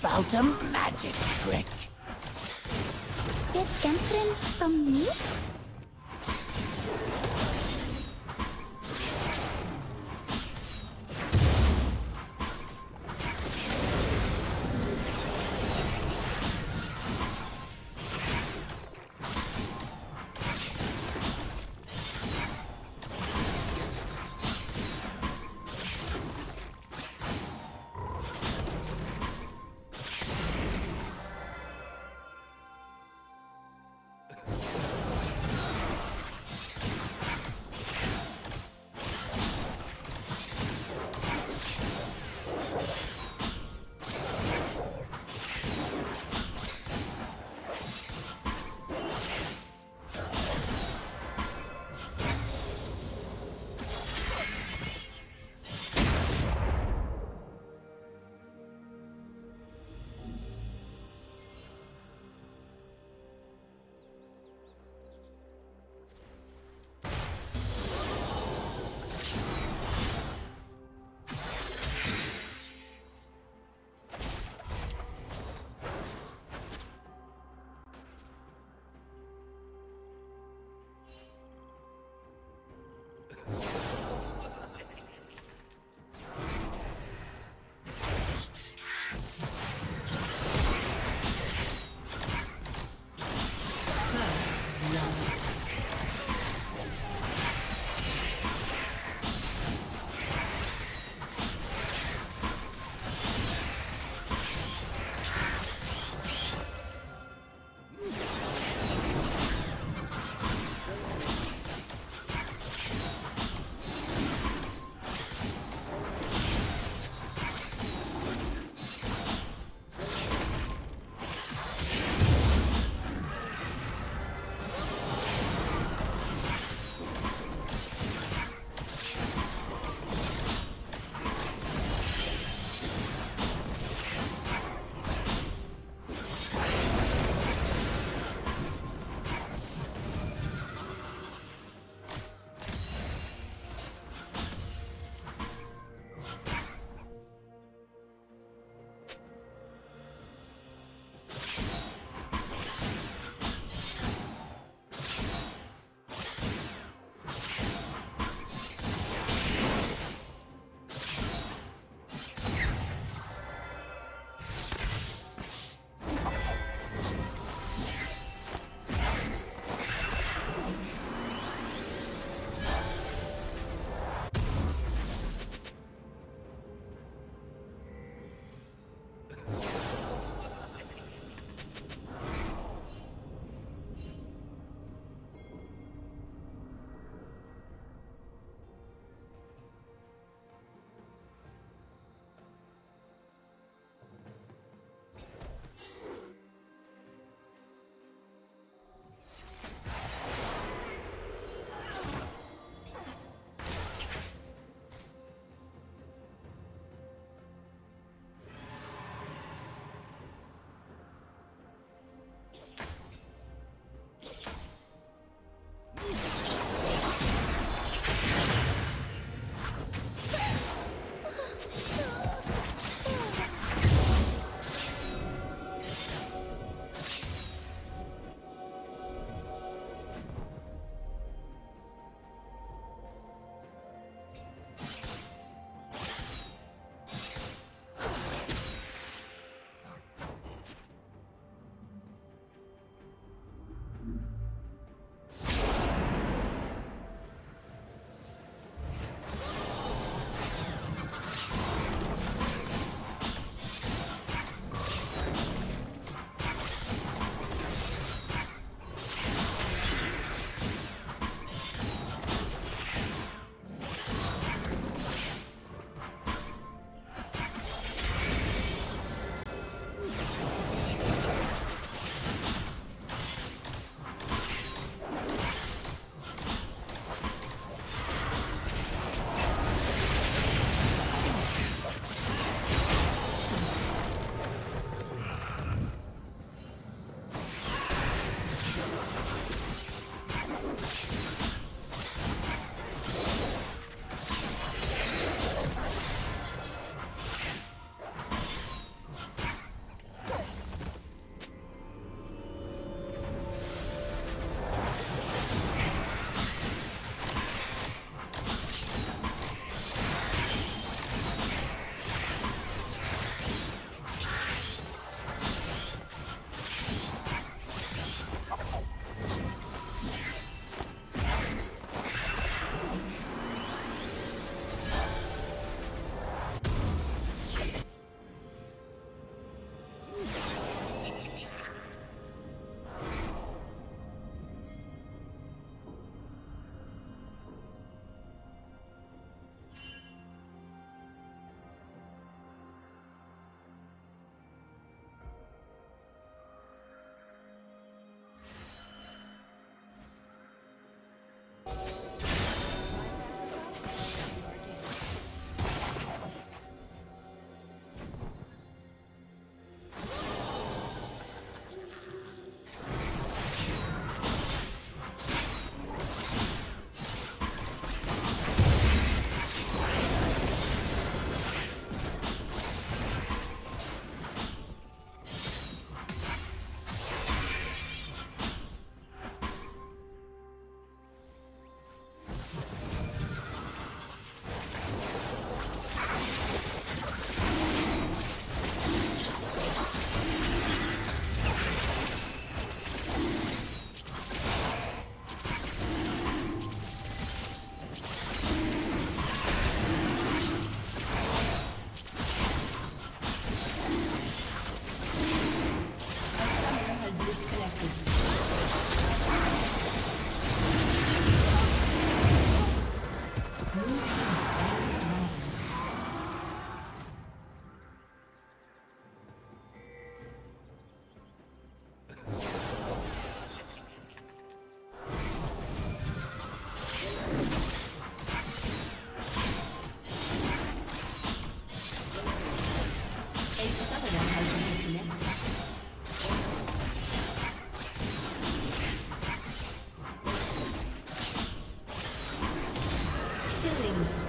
about a magic trick? You're scampering from me?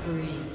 spree.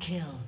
Kill.